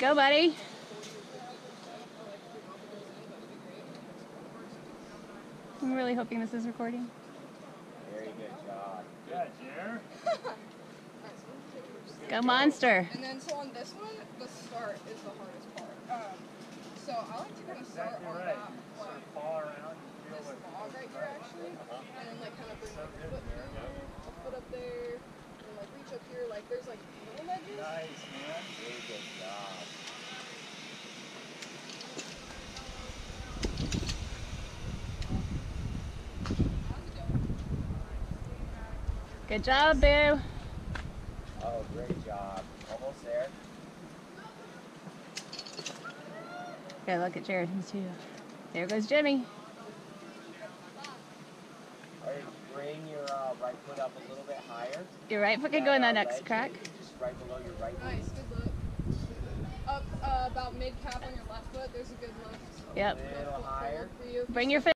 Go, buddy. I'm really hoping this is recording. Very good job. Yeah, Jer. Go, monster. And then so on this one, the start is the hardest part. Um, so I like to kind of start Exactly on right. that, You sort of fall around and this like log right here actually, and then like kind of bring So my good, foot man. through, foot up there, and like reach up here. Like there's like little ledges. nice, man. Good job, Boo. Oh, great job. Almost there. Okay, look at Jared He's too. There goes Jimmy. All right, bring your uh, right foot up a little bit higher. Your right foot can go in that next crack. Just right below your right knee. Nice, good look. Up uh, about mid calf on your left foot. There's a good lift. Yep. A little higher. For you. Bring your foot.